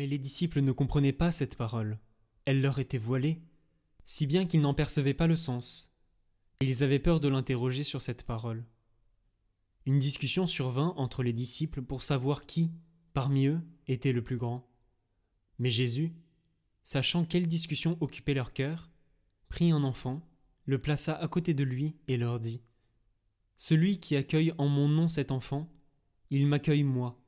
Mais les disciples ne comprenaient pas cette parole. Elle leur était voilée, si bien qu'ils n'en percevaient pas le sens. Ils avaient peur de l'interroger sur cette parole. Une discussion survint entre les disciples pour savoir qui, parmi eux, était le plus grand. Mais Jésus, sachant quelle discussion occupait leur cœur, prit un enfant, le plaça à côté de lui et leur dit Celui qui accueille en mon nom cet enfant, il m'accueille moi,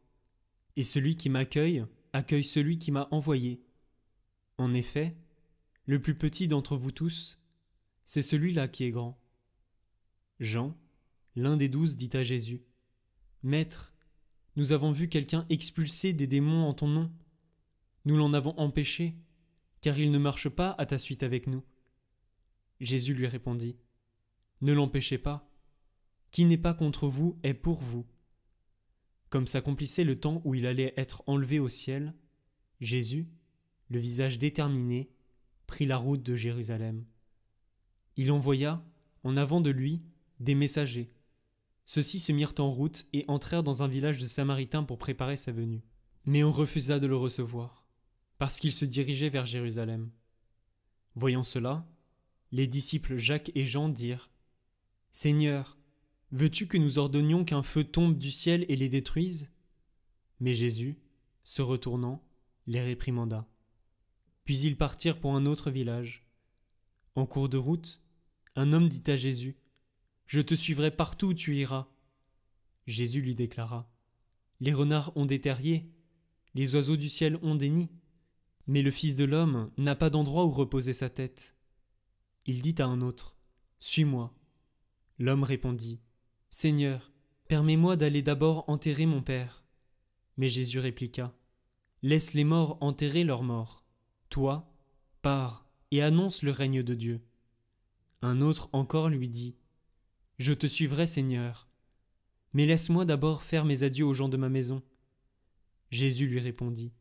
et celui qui m'accueille accueille celui qui m'a envoyé. En effet, le plus petit d'entre vous tous, c'est celui-là qui est grand. Jean, l'un des douze, dit à Jésus Maître, nous avons vu quelqu'un expulser des démons en ton nom. Nous l'en avons empêché, car il ne marche pas à ta suite avec nous. Jésus lui répondit Ne l'empêchez pas. Qui n'est pas contre vous est pour vous. Comme s'accomplissait le temps où il allait être enlevé au ciel, Jésus, le visage déterminé, prit la route de Jérusalem. Il envoya, en avant de lui, des messagers. Ceux-ci se mirent en route et entrèrent dans un village de Samaritains pour préparer sa venue. Mais on refusa de le recevoir, parce qu'il se dirigeait vers Jérusalem. Voyant cela, les disciples Jacques et Jean dirent Seigneur, Veux-tu que nous ordonnions qu'un feu tombe du ciel et les détruise? Mais Jésus, se retournant, les réprimanda. Puis ils partirent pour un autre village. En cours de route, un homme dit à Jésus Je te suivrai partout où tu iras. Jésus lui déclara Les renards ont des terriers, les oiseaux du ciel ont des nids, mais le Fils de l'homme n'a pas d'endroit où reposer sa tête. Il dit à un autre Suis-moi. L'homme répondit Seigneur, permets-moi d'aller d'abord enterrer mon Père. Mais Jésus répliqua Laisse les morts enterrer leurs morts. Toi, pars et annonce le règne de Dieu. Un autre encore lui dit Je te suivrai, Seigneur. Mais laisse-moi d'abord faire mes adieux aux gens de ma maison. Jésus lui répondit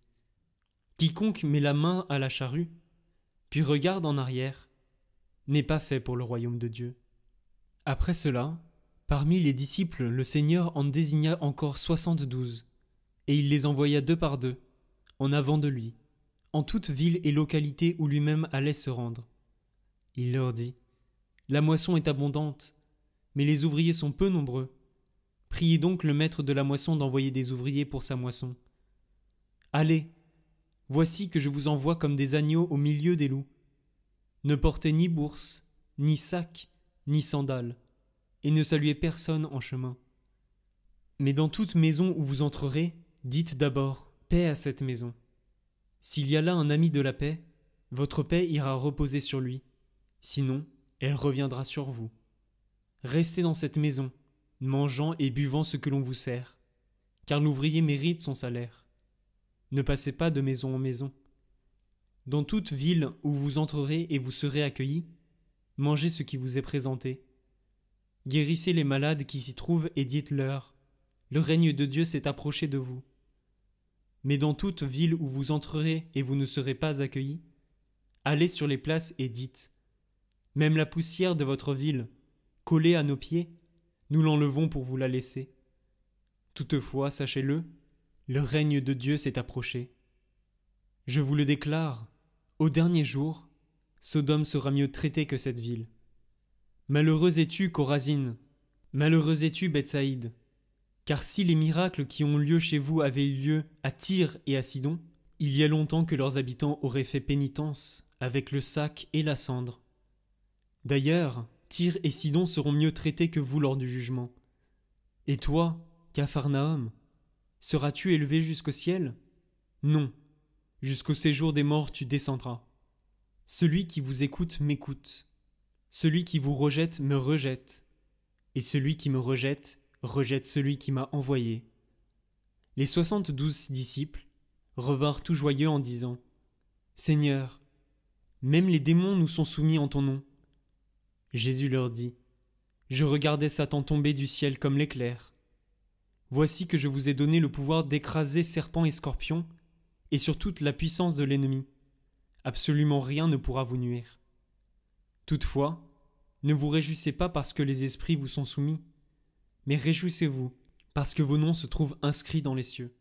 Quiconque met la main à la charrue, puis regarde en arrière, n'est pas fait pour le royaume de Dieu. Après cela, Parmi les disciples, le Seigneur en désigna encore soixante-douze, et il les envoya deux par deux, en avant de lui, en toute ville et localité où lui-même allait se rendre. Il leur dit La moisson est abondante, mais les ouvriers sont peu nombreux. Priez donc le maître de la moisson d'envoyer des ouvriers pour sa moisson. Allez, voici que je vous envoie comme des agneaux au milieu des loups. Ne portez ni bourse, ni sac, ni sandales et ne saluez personne en chemin. Mais dans toute maison où vous entrerez, dites d'abord paix à cette maison. S'il y a là un ami de la paix, votre paix ira reposer sur lui, sinon elle reviendra sur vous. Restez dans cette maison, mangeant et buvant ce que l'on vous sert, car l'ouvrier mérite son salaire. Ne passez pas de maison en maison. Dans toute ville où vous entrerez et vous serez accueillis, mangez ce qui vous est présenté Guérissez les malades qui s'y trouvent et dites-leur Le règne de Dieu s'est approché de vous. Mais dans toute ville où vous entrerez et vous ne serez pas accueillis, allez sur les places et dites Même la poussière de votre ville, collée à nos pieds, nous l'enlevons pour vous la laisser. Toutefois, sachez-le, le règne de Dieu s'est approché. Je vous le déclare, au dernier jour, Sodome sera mieux traité que cette ville. Malheureux es-tu, Corazine Malheureux es-tu, Bethsaïde? Car si les miracles qui ont lieu chez vous avaient eu lieu à Tyr et à Sidon, il y a longtemps que leurs habitants auraient fait pénitence avec le sac et la cendre. D'ailleurs, Tyr et Sidon seront mieux traités que vous lors du jugement. Et toi, Capharnaüm, seras-tu élevé jusqu'au ciel? Non, jusqu'au séjour des morts tu descendras. Celui qui vous écoute m'écoute. Celui qui vous rejette me rejette, et celui qui me rejette rejette celui qui m'a envoyé. Les soixante-douze disciples revinrent tout joyeux en disant Seigneur, même les démons nous sont soumis en ton nom. Jésus leur dit Je regardais Satan tomber du ciel comme l'éclair. Voici que je vous ai donné le pouvoir d'écraser serpents et scorpions, et sur toute la puissance de l'ennemi. Absolument rien ne pourra vous nuire. Toutefois, ne vous réjouissez pas parce que les esprits vous sont soumis, mais réjouissez-vous parce que vos noms se trouvent inscrits dans les cieux.